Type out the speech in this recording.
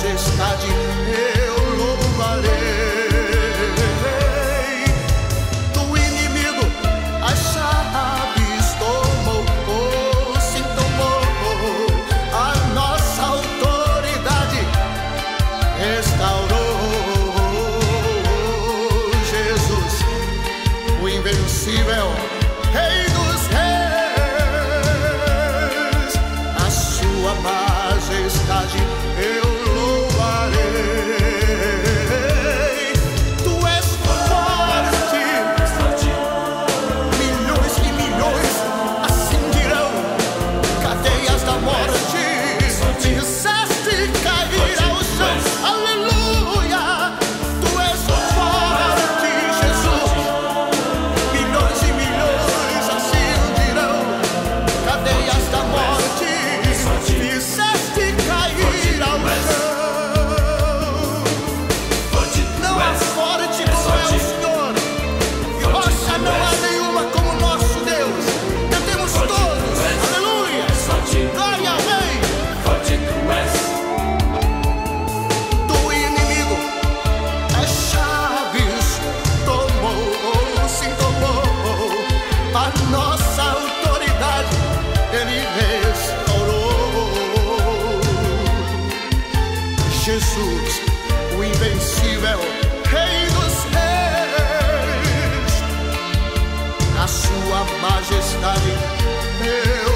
majestade eu louvarei. Do inimigo as chaves tomou, oh, se tomou. A nossa autoridade restaurou. Jesus, o invencível Rei. Hey! Jesus, o invencível Rei dos Reis. na sua majestade, eu